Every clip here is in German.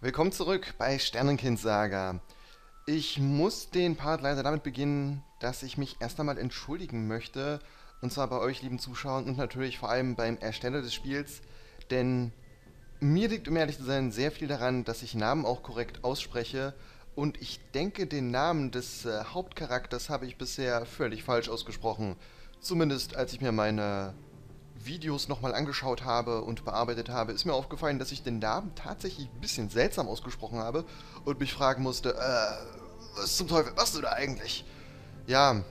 Willkommen zurück bei Sternenkind Saga. Ich muss den Part leider damit beginnen, dass ich mich erst einmal entschuldigen möchte. Und zwar bei euch, lieben Zuschauern, und natürlich vor allem beim Ersteller des Spiels. Denn mir liegt, um ehrlich zu sein, sehr viel daran, dass ich Namen auch korrekt ausspreche. Und ich denke, den Namen des äh, Hauptcharakters habe ich bisher völlig falsch ausgesprochen. Zumindest als ich mir meine Videos nochmal angeschaut habe und bearbeitet habe, ist mir aufgefallen, dass ich den Namen tatsächlich ein bisschen seltsam ausgesprochen habe und mich fragen musste, äh, was zum Teufel machst du da eigentlich? Ja.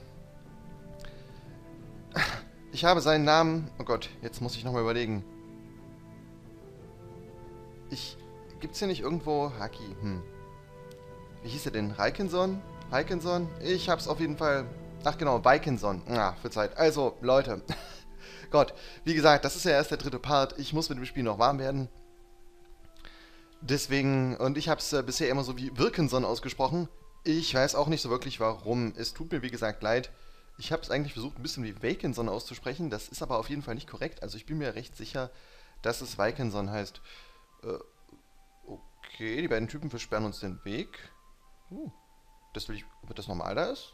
Ich habe seinen Namen, oh Gott, jetzt muss ich nochmal überlegen. Ich, gibt's hier nicht irgendwo, Haki, hm. Wie hieß er denn? Reikenson? Reikenson? Ich hab's auf jeden Fall, ach genau, Weikenson. Ah, für Zeit. Also, Leute. Gott, wie gesagt, das ist ja erst der dritte Part. Ich muss mit dem Spiel noch warm werden. Deswegen, und ich habe es äh, bisher immer so wie Wirkenson ausgesprochen. Ich weiß auch nicht so wirklich warum. Es tut mir wie gesagt leid. Ich habe es eigentlich versucht, ein bisschen wie Wakenson auszusprechen. Das ist aber auf jeden Fall nicht korrekt. Also ich bin mir recht sicher, dass es Wakenson heißt. Äh, okay, die beiden Typen versperren uns den Weg. Uh, das will ich, ob das normal da ist?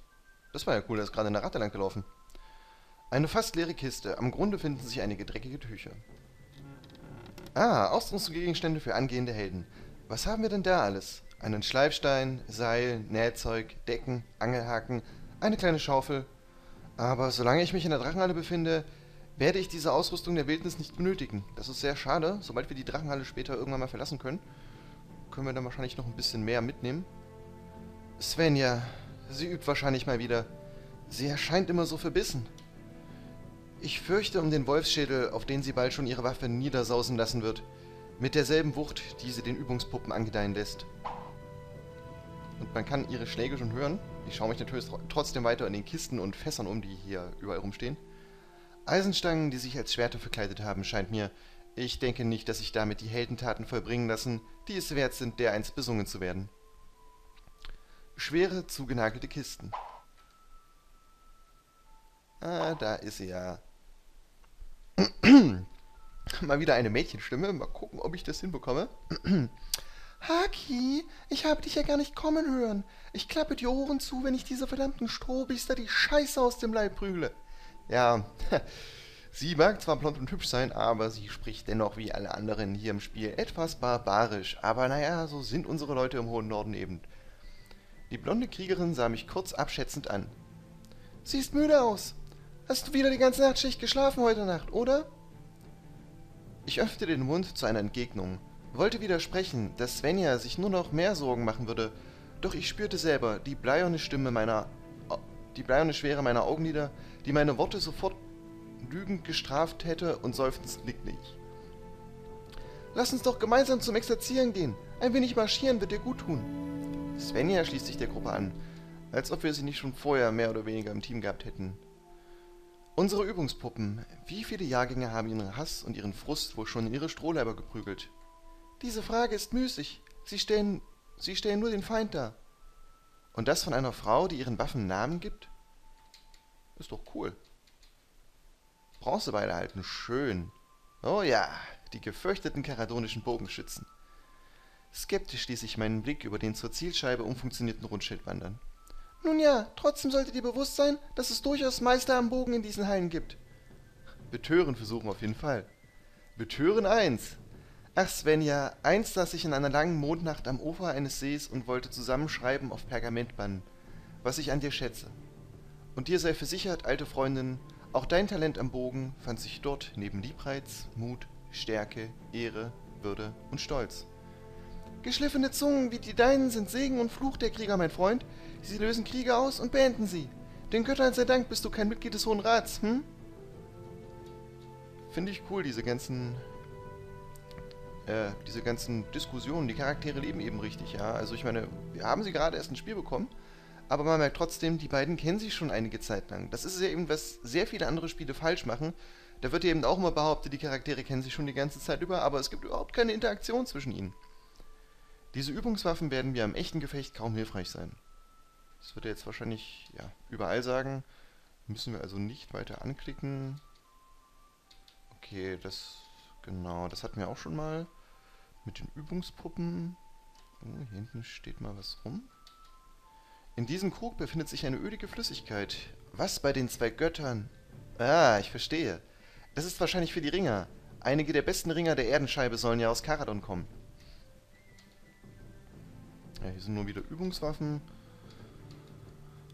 Das war ja cool, da ist gerade eine Ratte lang gelaufen. Eine fast leere Kiste. Am Grunde finden sich einige dreckige Tücher. Ah, Ausrüstungsgegenstände für angehende Helden. Was haben wir denn da alles? Einen Schleifstein, Seil, Nähzeug, Decken, Angelhaken, eine kleine Schaufel. Aber solange ich mich in der Drachenhalle befinde, werde ich diese Ausrüstung der Wildnis nicht benötigen. Das ist sehr schade. Sobald wir die Drachenhalle später irgendwann mal verlassen können, können wir dann wahrscheinlich noch ein bisschen mehr mitnehmen. Svenja, sie übt wahrscheinlich mal wieder. Sie erscheint immer so verbissen. Ich fürchte um den Wolfsschädel, auf den sie bald schon ihre Waffe niedersausen lassen wird. Mit derselben Wucht, die sie den Übungspuppen angedeihen lässt. Und man kann ihre Schläge schon hören. Ich schaue mich natürlich trotzdem weiter in den Kisten und Fässern um, die hier überall rumstehen. Eisenstangen, die sich als Schwerter verkleidet haben, scheint mir. Ich denke nicht, dass sich damit die Heldentaten vollbringen lassen, die es wert sind, dereinst besungen zu werden. Schwere, zugenagelte Kisten. Ah, da ist sie ja. Mal wieder eine Mädchenstimme. Mal gucken, ob ich das hinbekomme. Haki, ich habe dich ja gar nicht kommen hören. Ich klappe die Ohren zu, wenn ich diese verdammten Strohbiester die Scheiße aus dem Leib prügle. Ja, sie mag zwar blond und hübsch sein, aber sie spricht dennoch wie alle anderen hier im Spiel etwas barbarisch. Aber naja, so sind unsere Leute im hohen Norden eben. Die blonde Kriegerin sah mich kurz abschätzend an. Siehst müde aus. Hast du wieder die ganze Nachtschicht geschlafen heute Nacht, oder? Ich öffnete den Mund zu einer Entgegnung, wollte widersprechen, dass Svenja sich nur noch mehr Sorgen machen würde, doch ich spürte selber die bleierne Stimme meiner die bleierne Schwere meiner Augenlider, die meine Worte sofort lügend gestraft hätte und seufzend nickte ich. Lass uns doch gemeinsam zum Exerzieren gehen. Ein wenig marschieren wird dir gut tun. Svenja schließt sich der Gruppe an, als ob wir sie nicht schon vorher mehr oder weniger im Team gehabt hätten. Unsere Übungspuppen, wie viele Jahrgänge haben ihren Hass und ihren Frust wohl schon in ihre Strohleiber geprügelt? Diese Frage ist müßig. Sie stellen, sie stellen nur den Feind dar. Und das von einer Frau, die ihren Waffen Namen gibt? Ist doch cool. Bronzebeile halten, schön. Oh ja, die gefürchteten karadonischen Bogenschützen. Skeptisch ließ ich meinen Blick über den zur Zielscheibe umfunktionierten Rundschild wandern. Nun ja, trotzdem sollte dir bewusst sein, dass es durchaus Meister am Bogen in diesen Hallen gibt. Betören versuchen auf jeden Fall. Betören eins. Ach Svenja, einst saß ich in einer langen Mondnacht am Ufer eines Sees und wollte zusammenschreiben auf Pergamentbannen, was ich an dir schätze. Und dir sei versichert, alte Freundin, auch dein Talent am Bogen fand sich dort neben Liebreiz, Mut, Stärke, Ehre, Würde und Stolz. Geschliffene Zungen wie die deinen sind Segen und Fluch der Krieger, mein Freund. Sie lösen Kriege aus und beenden sie. Den Göttern sei Dank bist du kein Mitglied des Hohen Rats, hm? Finde ich cool, diese ganzen äh, diese ganzen Diskussionen, die Charaktere leben eben richtig, ja. Also ich meine, wir haben sie gerade erst ein Spiel bekommen, aber man merkt trotzdem, die beiden kennen sich schon einige Zeit lang. Das ist ja eben, was sehr viele andere Spiele falsch machen. Da wird eben auch immer behauptet, die Charaktere kennen sich schon die ganze Zeit über, aber es gibt überhaupt keine Interaktion zwischen ihnen. Diese Übungswaffen werden mir im echten Gefecht kaum hilfreich sein. Das wird er jetzt wahrscheinlich ja, überall sagen. Müssen wir also nicht weiter anklicken. Okay, das genau, das hatten wir auch schon mal mit den Übungspuppen. Oh, hier hinten steht mal was rum. In diesem Krug befindet sich eine ölige Flüssigkeit. Was bei den zwei Göttern? Ah, ich verstehe. Das ist wahrscheinlich für die Ringer. Einige der besten Ringer der Erdenscheibe sollen ja aus Karadon kommen. Ja, hier sind nur wieder Übungswaffen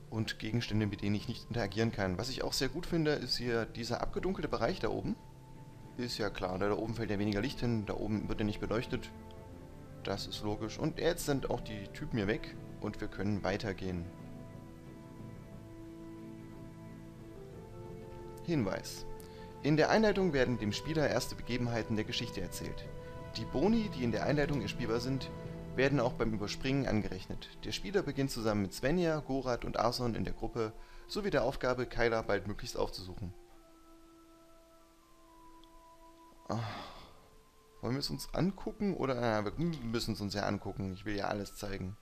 und Gegenstände, mit denen ich nicht interagieren kann. Was ich auch sehr gut finde, ist hier dieser abgedunkelte Bereich da oben. Ist ja klar, da oben fällt ja weniger Licht hin, da oben wird er nicht beleuchtet. Das ist logisch. Und jetzt sind auch die Typen hier weg und wir können weitergehen. Hinweis. In der Einleitung werden dem Spieler erste Begebenheiten der Geschichte erzählt. Die Boni, die in der Einleitung erspielbar sind, werden auch beim Überspringen angerechnet. Der Spieler beginnt zusammen mit Svenja, Gorat und Arson in der Gruppe, sowie der Aufgabe, Kyla baldmöglichst aufzusuchen. Ah. Wollen wir es uns angucken oder... Ah, wir müssen es uns ja angucken. Ich will ja alles zeigen.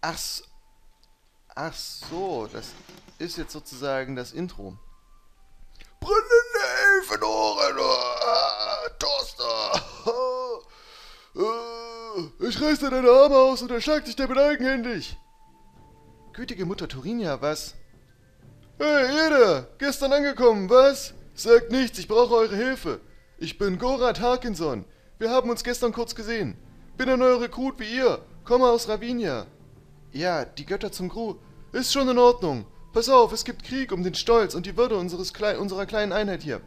Ach, ach so, das ist jetzt sozusagen das Intro. Brennende Elfenohren! Ich reiß dir deine Arme aus und erschlag dich damit eigenhändig. Gütige Mutter Turinia, was? Hey, ihr Gestern angekommen, was? Sagt nichts, ich brauche eure Hilfe. Ich bin Gorat Harkinson. Wir haben uns gestern kurz gesehen. Bin ein neuer Rekrut wie ihr. Komme aus Ravinia. Ja, die Götter zum Gru. Ist schon in Ordnung. Pass auf, es gibt Krieg um den Stolz und die Würde unseres Kle unserer kleinen Einheit hier.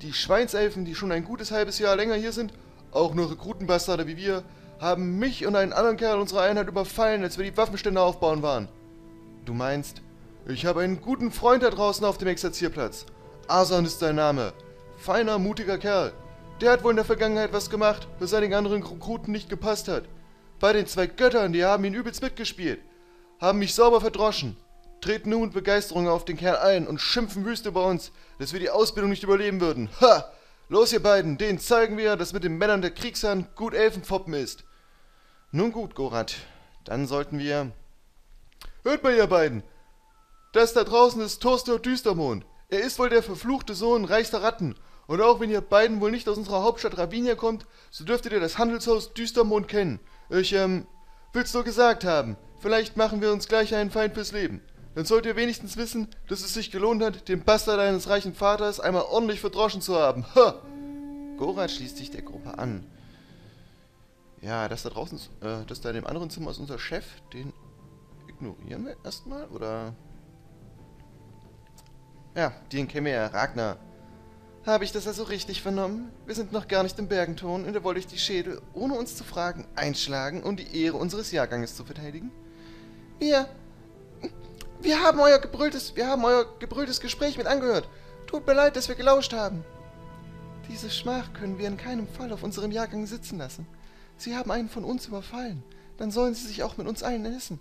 Die Schweinselfen, die schon ein gutes halbes Jahr länger hier sind, auch nur Rekrutenbastarde wie wir, haben mich und einen anderen Kerl unserer Einheit überfallen, als wir die Waffenstände aufbauen waren. Du meinst, ich habe einen guten Freund da draußen auf dem Exerzierplatz. Asan ist sein Name. Feiner, mutiger Kerl. Der hat wohl in der Vergangenheit was gemacht, was einigen anderen Rekruten nicht gepasst hat. Bei den zwei Göttern, die haben ihn übelst mitgespielt. Haben mich sauber verdroschen. Treten nun mit Begeisterung auf den Kerl ein und schimpfen wüst über uns, dass wir die Ausbildung nicht überleben würden. Ha! Los, ihr beiden, denen zeigen wir, dass mit den Männern der Kriegsherren gut Elfenfoppen ist. Nun gut, Gorat, dann sollten wir... Hört mal, ihr beiden! Das da draußen ist Torstor Düstermond. Er ist wohl der verfluchte Sohn reichster Ratten. Und auch wenn ihr beiden wohl nicht aus unserer Hauptstadt Ravinia kommt, so dürftet ihr das Handelshaus Düstermond kennen. Ich, ähm, will's nur gesagt haben. Vielleicht machen wir uns gleich einen Feind fürs Leben. Dann sollt ihr wenigstens wissen, dass es sich gelohnt hat, den Bastard eines reichen Vaters einmal ordentlich verdroschen zu haben. Ha! Gorat schließt sich der Gruppe an. Ja, das da draußen, äh, das da in dem anderen Zimmer ist unser Chef. Den ignorieren wir erstmal, oder? Ja, den kennen wir ja, Ragnar. Habe ich das also richtig vernommen? Wir sind noch gar nicht im Bergenton und er wollte euch die Schädel, ohne uns zu fragen, einschlagen, um die Ehre unseres Jahrganges zu verteidigen? Wir... Wir haben euer gebrülltes... Wir haben euer gebrülltes Gespräch mit angehört. Tut mir leid, dass wir gelauscht haben. Diese Schmach können wir in keinem Fall auf unserem Jahrgang sitzen lassen. Sie haben einen von uns überfallen. Dann sollen Sie sich auch mit uns allen essen.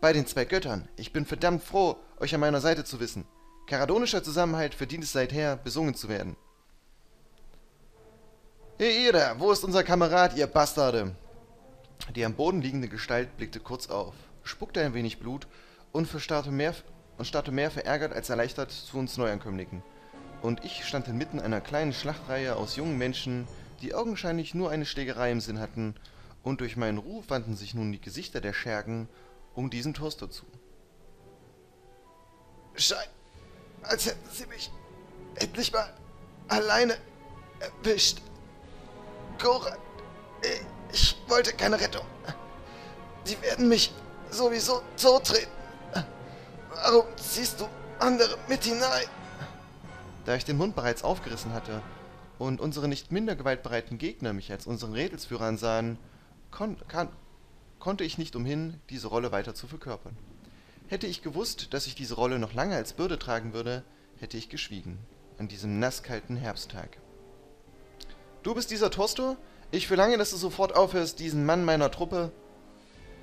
Bei den zwei Göttern. Ich bin verdammt froh, euch an meiner Seite zu wissen. Karadonischer Zusammenhalt verdient es seither, besungen zu werden. Hey, ihr da, wo ist unser Kamerad, ihr Bastarde? Die am Boden liegende Gestalt blickte kurz auf, spuckte ein wenig Blut und, starrte mehr, und starrte mehr verärgert als erleichtert zu uns Neuankömmlingen. Und ich stand inmitten einer kleinen Schlachtreihe aus jungen Menschen, die augenscheinlich nur eine Schlägerei im Sinn hatten, und durch meinen Ruf wandten sich nun die Gesichter der Schergen um diesen Toaster zu. Schein, als hätten sie mich endlich mal alleine erwischt. Goran, ich wollte keine Rettung. Sie werden mich sowieso treten. Warum ziehst du andere mit hinein? Da ich den Mund bereits aufgerissen hatte, und unsere nicht minder gewaltbereiten Gegner mich als unseren Rädelsführer ansahen, kon konnte ich nicht umhin, diese Rolle weiter zu verkörpern. Hätte ich gewusst, dass ich diese Rolle noch lange als Bürde tragen würde, hätte ich geschwiegen, an diesem nasskalten Herbsttag. Du bist dieser Tostor? Ich verlange, dass du sofort aufhörst, diesen Mann meiner Truppe...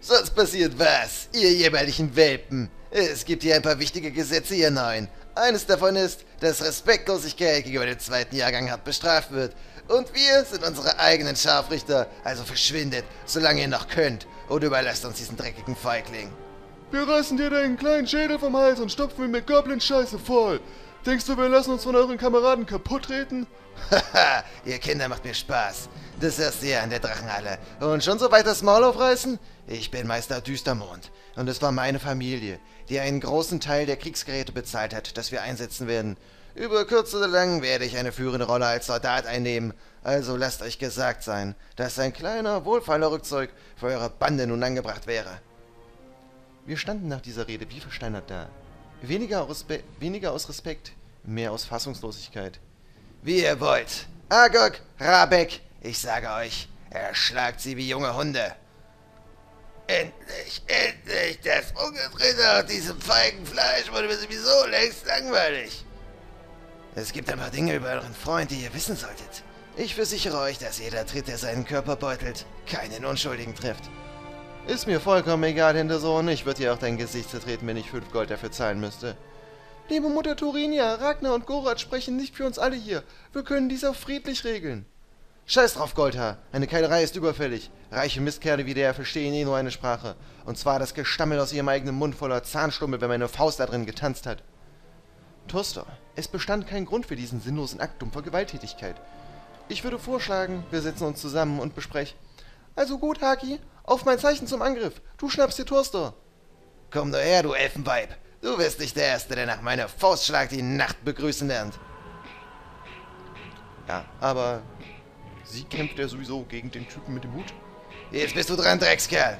Sonst passiert was, ihr jämmerlichen Welpen. Es gibt hier ein paar wichtige Gesetze, ihr Neuen. Eines davon ist, dass Respektlosigkeit gegenüber dem zweiten Jahrgang hart bestraft wird. Und wir sind unsere eigenen Scharfrichter, also verschwindet, solange ihr noch könnt, oder überlasst uns diesen dreckigen Feigling. Wir reißen dir deinen kleinen Schädel vom Hals und stopfen ihn mit Goblin-Scheiße voll. Denkst du, wir lassen uns von euren Kameraden kaputt treten? Haha, ihr Kinder macht mir Spaß. Das erste Jahr in der Drachenhalle. Und schon so weit das Maul aufreißen? Ich bin Meister Düstermond. Und es war meine Familie, die einen großen Teil der Kriegsgeräte bezahlt hat, das wir einsetzen werden. Über kurz oder lang werde ich eine führende Rolle als Soldat einnehmen. Also lasst euch gesagt sein, dass ein kleiner, wohlfeiler Rückzeug für eure Bande nun angebracht wäre. Wir standen nach dieser Rede wie versteinert da. Weniger aus, Respe weniger aus Respekt, mehr aus Fassungslosigkeit. Wie ihr wollt. Agok, Rabeck, ich sage euch, erschlagt sie wie junge Hunde. Endlich, endlich, das Ungetrete aus diesem feigen Fleisch wurde mir sowieso längst langweilig. Es gibt ein paar Dinge über euren Freund, die ihr wissen solltet. Ich versichere euch, dass jeder Tritt, der seinen Körper beutelt, keinen Unschuldigen trifft. Ist mir vollkommen egal, Hintersohn. Ich würde dir auch dein Gesicht zertreten, wenn ich fünf Gold dafür zahlen müsste. Liebe Mutter Turinia, Ragnar und Gorat sprechen nicht für uns alle hier. Wir können dies auch friedlich regeln. Scheiß drauf, Goldhaar. Eine Keilerei ist überfällig. Reiche Mistkerle wie der verstehen eh nur eine Sprache. Und zwar das Gestammel aus ihrem eigenen Mund voller Zahnstummel, wenn meine Faust da drin getanzt hat. Toaster, es bestand kein Grund für diesen sinnlosen Akt dumpfer Gewalttätigkeit. Ich würde vorschlagen, wir setzen uns zusammen und besprechen. Also gut, Haki, auf mein Zeichen zum Angriff. Du schnappst dir Toaster. Komm nur her, du Elfenweib. Du wirst nicht der Erste, der nach meiner Faustschlag die Nacht begrüßen lernt. Ja, aber sie kämpft ja sowieso gegen den Typen mit dem Hut. Jetzt bist du dran, Dreckskerl.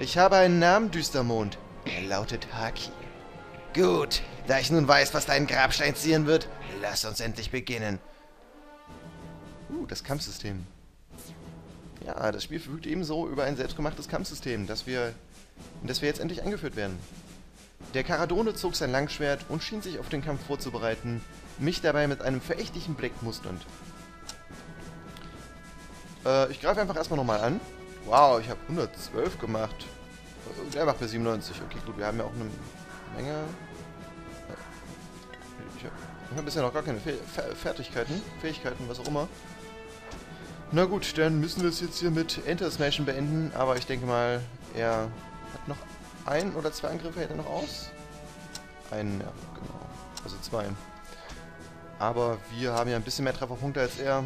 Ich habe einen Namen, Düstermond. Er lautet Haki. Gut, da ich nun weiß, was deinen Grabstein ziehen wird, lass uns endlich beginnen. Uh, das Kampfsystem. Ja, das Spiel verfügt ebenso über ein selbstgemachtes Kampfsystem, das wir, das wir jetzt endlich eingeführt werden. Der Karadone zog sein Langschwert und schien sich auf den Kampf vorzubereiten, mich dabei mit einem verächtlichen Blick musternd. Äh, ich greife einfach erstmal nochmal an. Wow, ich habe 112 gemacht. Der macht bei 97. Okay, gut, wir haben ja auch eine Menge. Ich habe bisher noch gar keine Fe Fertigkeiten, Fähigkeiten, was auch immer. Na gut, dann müssen wir es jetzt hier mit Enter Smashen beenden, aber ich denke mal, er hat noch ein oder zwei Angriffe, hält er noch aus? Einen, ja, genau. Also zwei. Aber wir haben ja ein bisschen mehr Trefferpunkte als er.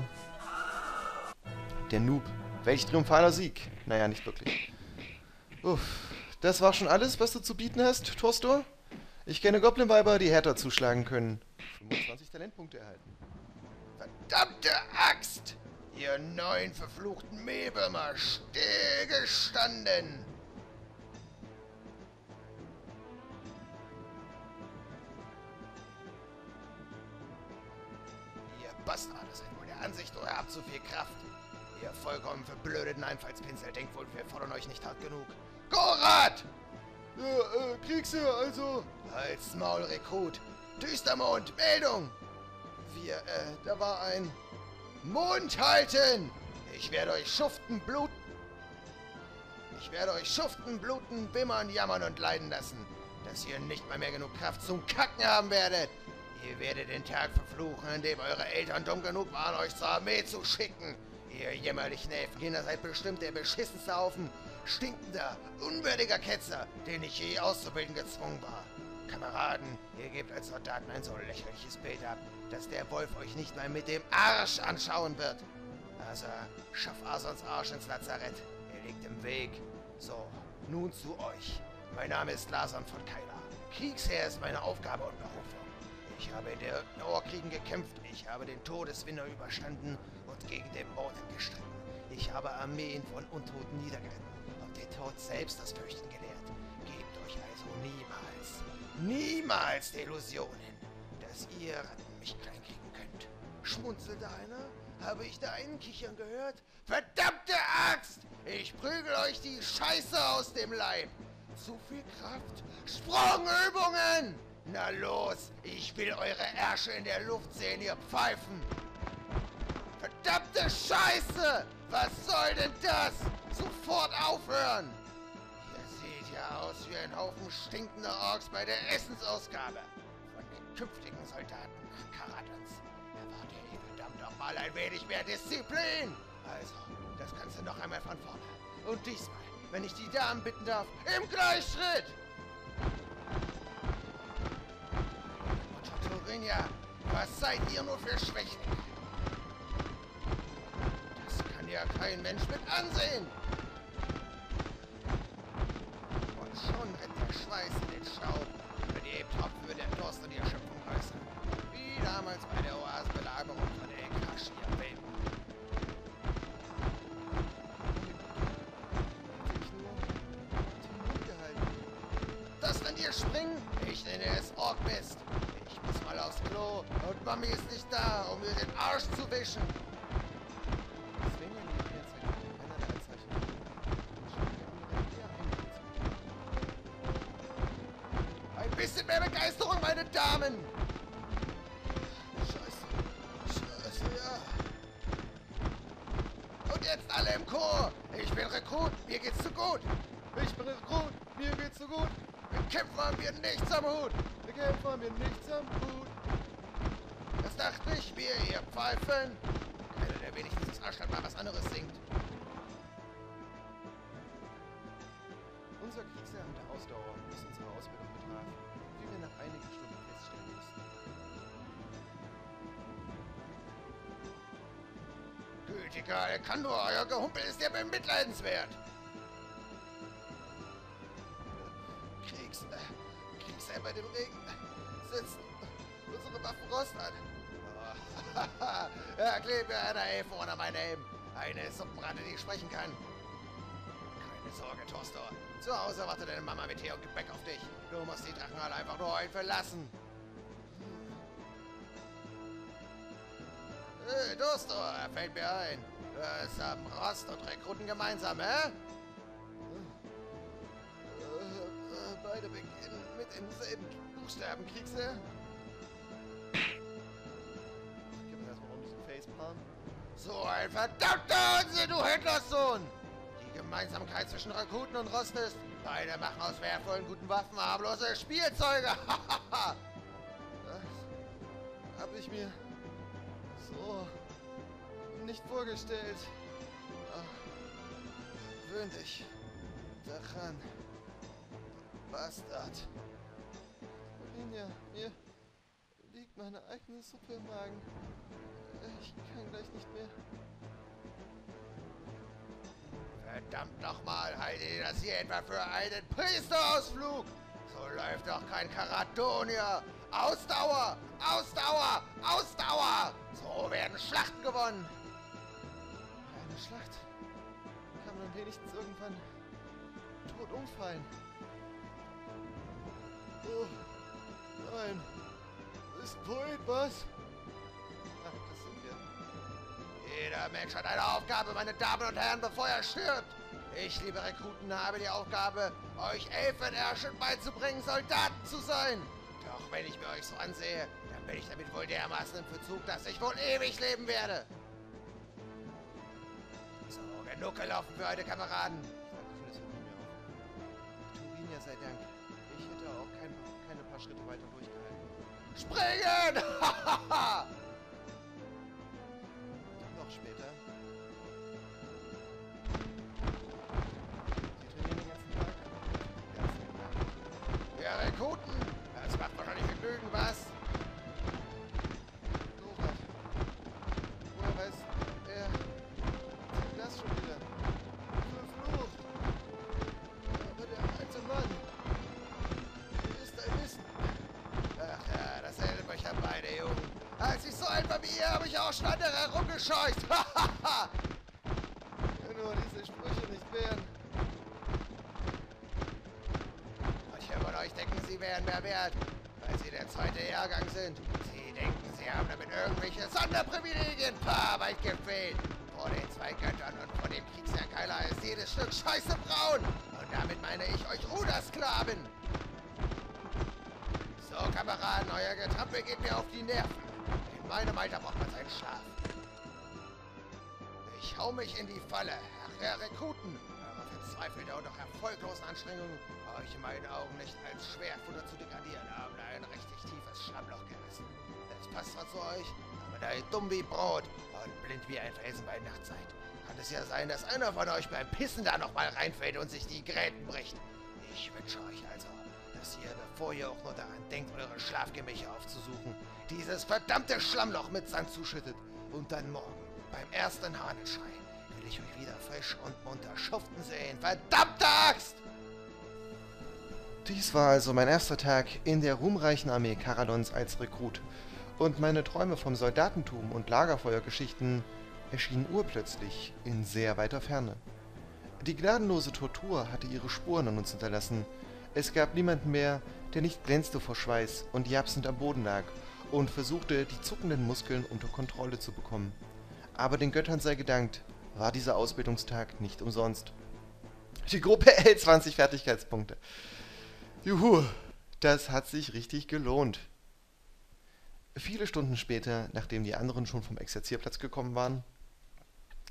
Der Noob. Welch triumphaler Sieg. Naja, nicht wirklich. Uff. Das war schon alles, was du zu bieten hast, Torstor? Ich kenne Goblin-Weiber, die härter zuschlagen können. 25 Talentpunkte erhalten. Verdammte Axt! Ihr neuen verfluchten Mehlwürmer, stillgestanden! Ihr Bastarde seid wohl der Ansicht, oder habt zu viel Kraft. Ihr vollkommen verblödeten Einfallspinsel denkt wohl, wir fordern euch nicht hart genug. Gorat! Ja, äh, Kriegsherr, also... Als Maul, Rekrut. Düstermond, Meldung! Wir, äh, da war ein... Mund halten! Ich werde euch schuften, bluten... Ich werde euch schuften, bluten, wimmern, jammern und leiden lassen, dass ihr nicht mal mehr genug Kraft zum Kacken haben werdet. Ihr werdet den Tag verfluchen, an dem eure Eltern dumm genug waren, euch zur Armee zu schicken. Ihr jämmerlichen Elfenkinder seid bestimmt der beschissenste Haufen stinkender, unwürdiger Ketzer, den ich je auszubilden gezwungen war. Kameraden, ihr gebt als Soldaten ein so lächerliches Bild ab, dass der Wolf euch nicht mal mit dem Arsch anschauen wird. Also, schaff Asons Arsch ins Lazarett. Er liegt im Weg. So, nun zu euch. Mein Name ist Lasan von Keiler. Kriegsherr ist meine Aufgabe und Berufung. Ich habe in der Ohrkriegen gekämpft. Ich habe den Todeswinter überstanden und gegen den Boden gestritten. Ich habe Armeen von Untoten niedergeritten und den Tod selbst das Fürchten gelehrt. Gebt euch also niemals, niemals die Illusion hin, dass ihr Ratten mich kleinkriegen könnt. Schmunzelte einer? Habe ich da einen kichern gehört? Verdammte Axt! Ich prügel euch die Scheiße aus dem Leib! Zu viel Kraft! Sprungübungen! Na los, ich will eure Ärsche in der Luft sehen, ihr Pfeifen! Verdammte Scheiße! Was soll denn das? Sofort aufhören! Ihr seht ja aus wie ein Haufen stinkender Orks bei der Essensausgabe. Von den künftigen Soldaten Karatans erwarte ich verdammt nochmal ein wenig mehr Disziplin! Also, das Ganze noch einmal von vorne. Und diesmal, wenn ich die Damen bitten darf, im Gleichschritt! Mutter Turinja, Was seid ihr nur für Schwächlinge? Ja kein Mensch mit ansehen. Und schon rennt der Schweiß in den Staub. Über die Tropfen wird der Durst und die Erschöpfung größer. Wie damals bei der Oasenbelagerung von El Kashi. Das Rentier springen? Ich nenne es Orkmist. Ich muss mal aufs Klo und Mami ist nicht da, um mir den Arsch zu wischen. Begeisterung, meine Damen! Scheiße. Scheiße, ja. Und jetzt alle im Chor! Ich bin Rekrut, mir geht's zu gut! Ich bin Rekrut, mir geht's so gut. Mit Kämpfen haben wir nichts am Hut! Wir kämpfen haben wir nichts am Hut. Das dachte ich mir, ihr Pfeifen! Keiner, der wenigstens Arschland mal was anderes singt. Gütiger Alejandro, euer Gehumpel ist ja bemitleidenswert! Kriegs... Äh, Kriegsherr bei dem Regen sitzen unsere Waffen Rost an. Ja, klebt mir einer Elfe unter mein Helm. Eine Suppenratte, die sprechen kann. Keine Sorge, Tostor. Zu Hause wartet deine Mama mit Tee und Gebäck auf dich. Du musst die Drachenhalle einfach nur heute verlassen. Hey, Dostor, fällt mir ein. Das haben Rost und Rekruten gemeinsam, hä? Äh, äh, beide beginnen mit demselben Buchstaben, Kriegsherr. Gib mir erstmal ordentlichen Facepalm. So ein verdammter Unsinn, du Händlerssohn! Die Gemeinsamkeit zwischen Rekruten und Rost ist, beide machen aus wertvollen guten Waffen harmlose Spielzeuge. Das habe ich mir so nicht vorgestellt. Ach, gewöhn dich daran. Bastard. Ninja, mir liegt meine eigene Suppe im Magen. Ich kann gleich nicht mehr. Verdammt nochmal, halte ihr das hier etwa für einen Priesterausflug? So läuft doch kein Karatonier. Ausdauer, Ausdauer, Ausdauer! So werden Schlachten gewonnen. Eine Schlacht kann man wenigstens irgendwann tot umfallen. Oh, nein. Ist Poet was? Ach, das sind wir. Jeder Mensch hat eine Aufgabe, meine Damen und Herren, bevor er stirbt. Ich, liebe Rekruten, habe die Aufgabe, euch Elfenherrschen beizubringen, Soldaten zu sein. Wenn ich mir euch so ansehe, dann bin ich damit wohl dermaßen im Verzug, dass ich wohl ewig leben werde. So, genug gelaufen für heute, Kameraden. Danke für das Hört mir auf. Turinia sei Dank. Ich hätte auch kein, keine paar Schritte weiter durchgehalten. Springen! Noch später. Wahrscheinlich Vergnügen, was? Dora. Woher weiß er das schon wieder? Verflucht. Aber der alte Mann. Der ist ein Wissen. Ach ja, das erinnert mich an beide Jungen. Als ich so alt war wie habe ich auch schon andere herumgescheucht. Wenn nur diese Sprüche nicht wären. Manche von euch denken, sie wären mehr wert, zweite Jahrgang sind. Sie denken, sie haben damit irgendwelche Sonderprivilegien. Weit gefehlt. Vor den zwei Göttern und vor dem Kriegsherr ist jedes Stück Scheiße braun. Und damit meine ich euch Rudersklaven. So, Kameraden, euer Getrampel geht mir auf die Nerven. In meinem Alter braucht man seinen Schlaf. Ich hau mich in die Falle. Herr Rekruten, eure verzweifelte und doch erfolglosen Anstrengungen, euch in meinen Augen nicht als Schwerfutter zu degradieren, haben passt zwar zu euch, aber da ihr dumm wie Brot und blind wie ein Felsen bei Nacht seid, kann es ja sein, dass einer von euch beim Pissen da nochmal reinfällt und sich die Gräten bricht. Ich wünsche euch also, dass ihr, bevor ihr auch nur daran denkt, eure Schlafgemächer aufzusuchen, dieses verdammte Schlammloch mit Sand zuschüttet. Und dann morgen, beim ersten Hahnenschrei, will ich euch wieder frisch und munter schuften sehen. Verdammte Axt! Dies war also mein erster Tag in der ruhmreichen Armee Karadons als Rekrut. Und meine Träume vom Soldatentum und Lagerfeuergeschichten erschienen urplötzlich in sehr weiter Ferne. Die gnadenlose Tortur hatte ihre Spuren an uns hinterlassen. Es gab niemanden mehr, der nicht glänzte vor Schweiß und japsend am Boden lag und versuchte, die zuckenden Muskeln unter Kontrolle zu bekommen. Aber den Göttern sei gedankt, war dieser Ausbildungstag nicht umsonst. Die Gruppe hält 20 Fertigkeitspunkte. Juhu, das hat sich richtig gelohnt. Viele Stunden später, nachdem die anderen schon vom Exerzierplatz gekommen waren,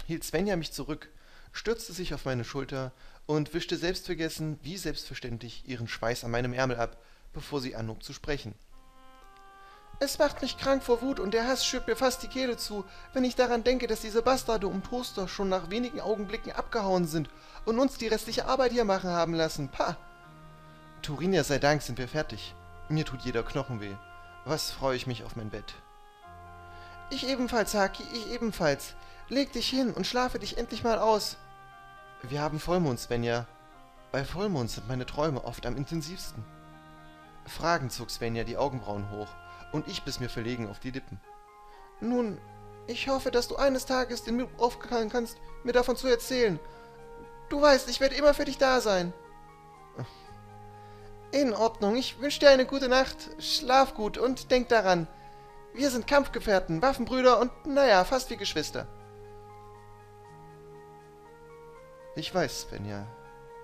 hielt Svenja mich zurück, stürzte sich auf meine Schulter und wischte selbstvergessen, wie selbstverständlich, ihren Schweiß an meinem Ärmel ab, bevor sie anhob zu sprechen. Es macht mich krank vor Wut und der Hass schürt mir fast die Kehle zu, wenn ich daran denke, dass diese Bastarde um Toaster schon nach wenigen Augenblicken abgehauen sind und uns die restliche Arbeit hier machen haben lassen. Pah! Turinia sei Dank sind wir fertig. Mir tut jeder Knochen weh. Was freue ich mich auf mein Bett. Ich ebenfalls, Haki, ich ebenfalls. Leg dich hin und schlafe dich endlich mal aus. Wir haben Vollmond, Svenja. Bei Vollmond sind meine Träume oft am intensivsten. Fragen zog Svenja die Augenbrauen hoch, und ich biss mir verlegen auf die Lippen. Nun, ich hoffe, dass du eines Tages den Mut aufgefallen kannst, mir davon zu erzählen. Du weißt, ich werde immer für dich da sein. In Ordnung, ich wünsche dir eine gute Nacht, schlaf gut und denk daran, wir sind Kampfgefährten, Waffenbrüder und, naja, fast wie Geschwister. Ich weiß, Svenja,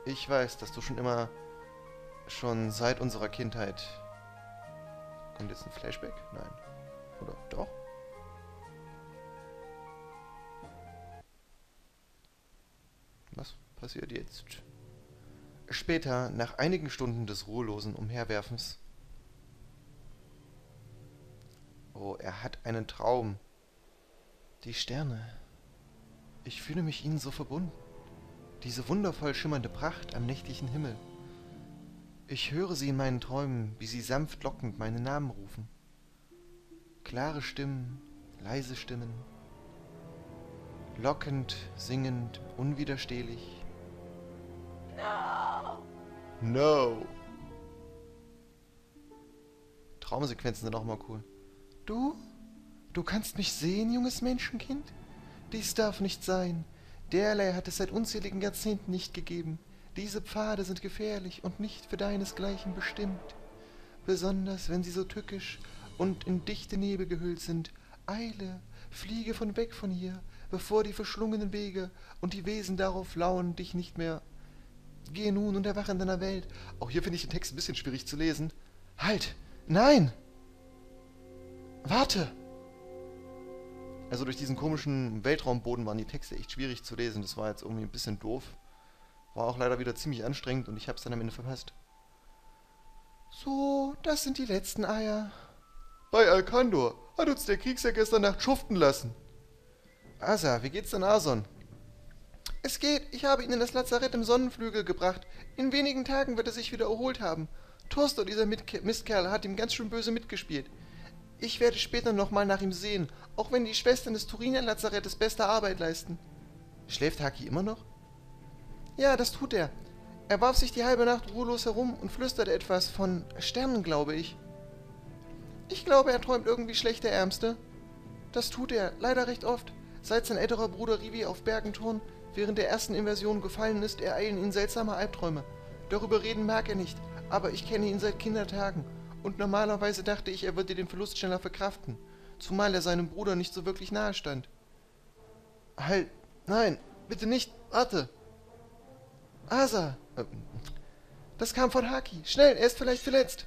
ich weiß, dass du schon immer, schon seit unserer Kindheit... Kommt jetzt ein Flashback? Nein. Oder doch? Was passiert jetzt? Später, nach einigen Stunden des ruhelosen Umherwerfens. Oh, er hat einen Traum. Die Sterne. Ich fühle mich ihnen so verbunden. Diese wundervoll schimmernde Pracht am nächtlichen Himmel. Ich höre sie in meinen Träumen, wie sie sanft lockend meinen Namen rufen. Klare Stimmen, leise Stimmen. Lockend, singend, unwiderstehlich. No. No. Traumsequenzen sind auch mal cool. Du? Du kannst mich sehen, junges Menschenkind? Dies darf nicht sein. Derlei hat es seit unzähligen Jahrzehnten nicht gegeben. Diese Pfade sind gefährlich und nicht für deinesgleichen bestimmt. Besonders wenn sie so tückisch und in dichte Nebel gehüllt sind. Eile, fliege von weg von hier, bevor die verschlungenen Wege und die Wesen darauf lauern dich nicht mehr Gehe nun und erwache in deiner Welt. Auch hier finde ich den Text ein bisschen schwierig zu lesen. Halt! Nein! Warte! Also durch diesen komischen Weltraumboden waren die Texte echt schwierig zu lesen. Das war jetzt irgendwie ein bisschen doof. War auch leider wieder ziemlich anstrengend und ich habe es dann am Ende verpasst. So, das sind die letzten Eier. Bei Alkandor hat uns der Kriegsherr gestern Nacht schuften lassen. Asa, wie geht's denn Ason? Es geht, ich habe ihn in das Lazarett im Sonnenflügel gebracht. In wenigen Tagen wird er sich wieder erholt haben. Torstor, dieser Mistkerl, hat ihm ganz schön böse mitgespielt. Ich werde später nochmal nach ihm sehen, auch wenn die Schwestern des Turiner Lazarettes beste Arbeit leisten. Schläft Haki immer noch? Ja, das tut er. Er warf sich die halbe Nacht ruhelos herum und flüsterte etwas von Sternen, glaube ich. Ich glaube, er träumt irgendwie schlechte Ärmste. Das tut er, leider recht oft. Seit sein älterer Bruder Rivi auf Bergenturn während der ersten Invasion gefallen ist, ereilen ihn seltsame Albträume. Darüber reden mag er nicht, aber ich kenne ihn seit Kindertagen und normalerweise dachte ich, er würde den Verlust schneller verkraften, zumal er seinem Bruder nicht so wirklich nahe stand. Halt, nein, bitte nicht, warte. Asa, äh, das kam von Haki. Schnell, er ist vielleicht verletzt.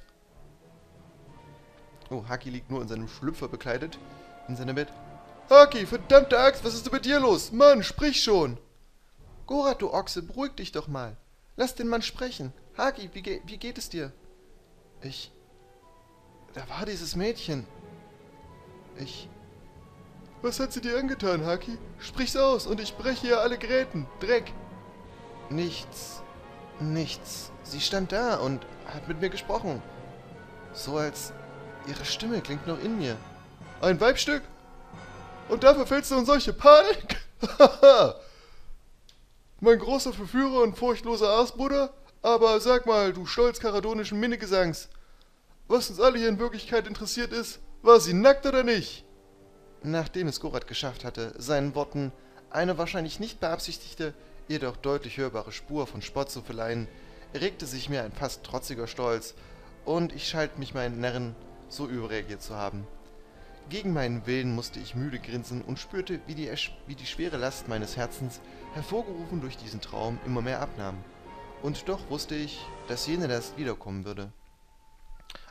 Oh, Haki liegt nur in seinem Schlüpfer bekleidet, in seinem Bett. Haki, verdammte Axt, was ist denn mit dir los? Mann, sprich schon! Gorat, du Ochse, beruhig dich doch mal. Lass den Mann sprechen. Hagi, wie, ge wie geht es dir? Ich... Da war dieses Mädchen. Ich... Was hat sie dir angetan, Haki? Sprich's aus und ich breche ihr alle Gräten. Dreck. Nichts. Nichts. Sie stand da und hat mit mir gesprochen. So als ihre Stimme klingt noch in mir. Ein Weibstück? Und dafür fällst du in solche Panik? mein großer Verführer und furchtloser Arsbruder? Aber sag mal, du stolz karadonischen Minnegesangs, was uns alle hier in Wirklichkeit interessiert ist, war sie nackt oder nicht? Nachdem es Gorat geschafft hatte, seinen Worten eine wahrscheinlich nicht beabsichtigte, jedoch deutlich hörbare Spur von Spott zu verleihen, regte sich mir ein fast trotziger Stolz, und ich schalt mich meinen Närren, so überreagiert zu haben. Gegen meinen Willen musste ich müde grinsen und spürte, wie die, wie die schwere Last meines Herzens, hervorgerufen durch diesen Traum, immer mehr abnahm. Und doch wusste ich, dass jene erst wiederkommen würde.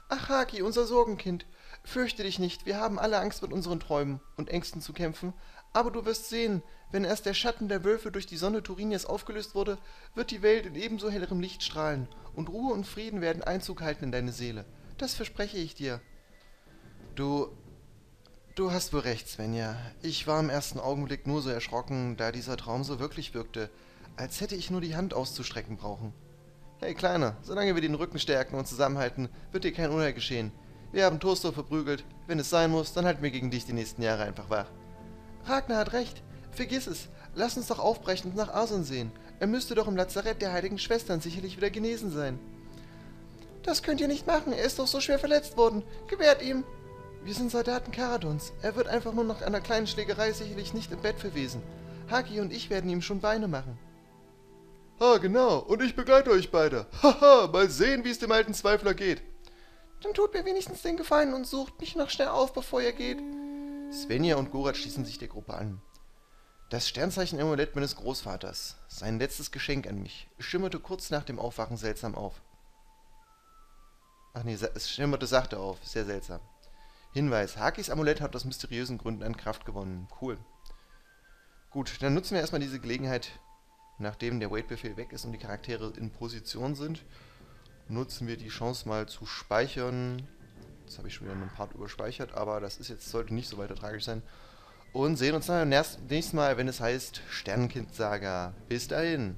Ach, Haki, unser Sorgenkind, fürchte dich nicht, wir haben alle Angst mit unseren Träumen und Ängsten zu kämpfen, aber du wirst sehen, wenn erst der Schatten der Wölfe durch die Sonne Turinias aufgelöst wurde, wird die Welt in ebenso hellerem Licht strahlen, und Ruhe und Frieden werden Einzug halten in deine Seele. Das verspreche ich dir. Du Du hast wohl recht, Svenja. Ich war im ersten Augenblick nur so erschrocken, da dieser Traum so wirklich wirkte, als hätte ich nur die Hand auszustrecken brauchen. Hey Kleiner, solange wir den Rücken stärken und zusammenhalten, wird dir kein Unheil geschehen. Wir haben Tostor verprügelt. Wenn es sein muss, dann halten wir gegen dich die nächsten Jahre einfach wach. Ragnar hat recht. Vergiss es. Lass uns doch aufbrechen und nach Arson sehen. Er müsste doch im Lazarett der heiligen Schwestern sicherlich wieder genesen sein. Das könnt ihr nicht machen. Er ist doch so schwer verletzt worden. Gewährt ihm. Wir sind Soldaten Karadons. Er wird einfach nur nach einer kleinen Schlägerei sicherlich nicht im Bett verwesen. Haki und ich werden ihm schon Beine machen. Ah, genau. Und ich begleite euch beide. Haha, mal sehen, wie es dem alten Zweifler geht. Dann tut mir wenigstens den Gefallen und sucht mich noch schnell auf, bevor ihr geht. Svenja und Gorat schließen sich der Gruppe an. Das Sternzeichen-Amulett meines Großvaters, sein letztes Geschenk an mich, schimmerte kurz nach dem Aufwachen seltsam auf. Ach nee, es schimmerte sachte auf, sehr seltsam. Hinweis, Hakis Amulett hat aus mysteriösen Gründen an Kraft gewonnen. Cool. Gut, dann nutzen wir erstmal diese Gelegenheit, nachdem der Wait-Befehl weg ist und die Charaktere in Position sind, nutzen wir die Chance mal zu speichern. Jetzt habe ich schon wieder einen Part überspeichert, aber das ist jetzt sollte nicht so weiter tragisch sein. Und sehen uns dann beim nächsten Mal, wenn es heißt Sternenkind-Saga. Bis dahin.